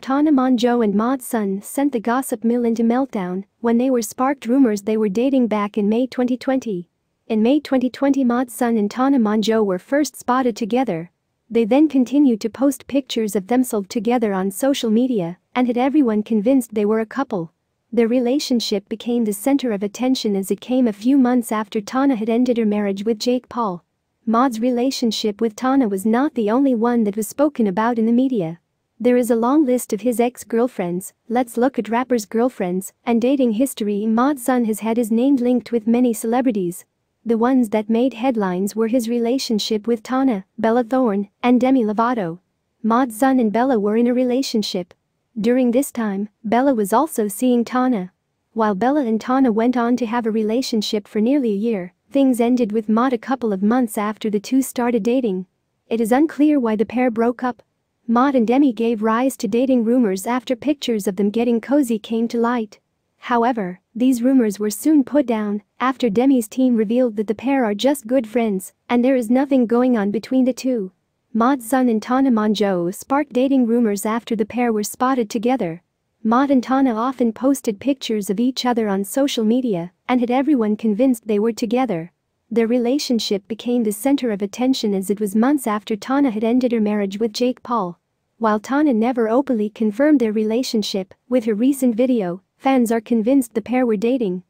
Tana and Mod Sun sent the gossip mill into meltdown when they were sparked rumors they were dating back in May 2020. In May 2020 Mod Sun and Tana Mongeau were first spotted together. They then continued to post pictures of themselves together on social media and had everyone convinced they were a couple. Their relationship became the center of attention as it came a few months after Tana had ended her marriage with Jake Paul. Mod's relationship with Tana was not the only one that was spoken about in the media. There is a long list of his ex-girlfriends, let's look at rappers' girlfriends, and dating history Mod Sun has had his name linked with many celebrities. The ones that made headlines were his relationship with Tana, Bella Thorne, and Demi Lovato. Mod Sun and Bella were in a relationship. During this time, Bella was also seeing Tana. While Bella and Tana went on to have a relationship for nearly a year, things ended with Mod a couple of months after the two started dating. It is unclear why the pair broke up. Mod and Demi gave rise to dating rumors after pictures of them getting cozy came to light. However, these rumors were soon put down after Demi's team revealed that the pair are just good friends and there is nothing going on between the two. Mod Sun and Tana Mongeau sparked dating rumors after the pair were spotted together. Mod and Tana often posted pictures of each other on social media and had everyone convinced they were together. Their relationship became the center of attention as it was months after Tana had ended her marriage with Jake Paul. While Tana never openly confirmed their relationship, with her recent video, fans are convinced the pair were dating.